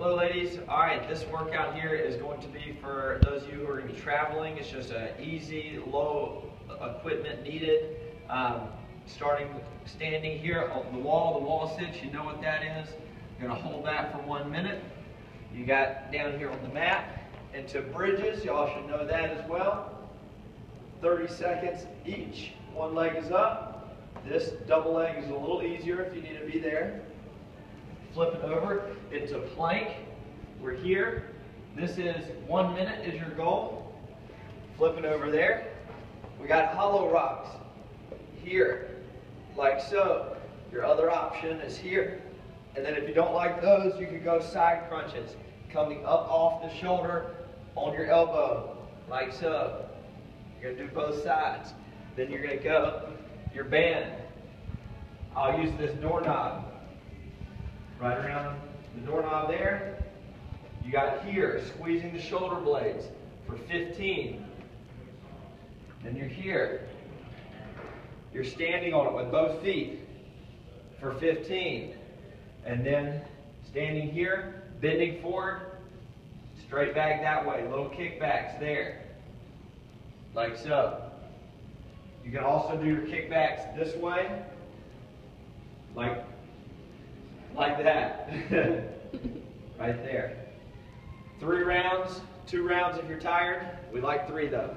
Hello ladies, all right, this workout here is going to be for those of you who are going to be traveling. It's just an easy, low equipment needed. Um, starting standing here on the wall, the wall sits, you know what that is. You're gonna hold that for one minute. You got down here on the mat into bridges, y'all should know that as well. 30 seconds each. One leg is up. This double leg is a little easier if you need to be there. Flip it over It's a plank. We're here. This is one minute is your goal. Flip it over there. We got hollow rocks here, like so. Your other option is here. And then if you don't like those, you can go side crunches, coming up off the shoulder on your elbow, like so. You're gonna do both sides. Then you're gonna go your band. I'll use this doorknob. Right around the doorknob there. You got here, squeezing the shoulder blades for 15. Then you're here. You're standing on it with both feet for 15. And then standing here, bending forward, straight back that way. Little kickbacks there. Like so. You can also do your kickbacks this way. Like, like that. right there. Three rounds, two rounds if you're tired. We like three though.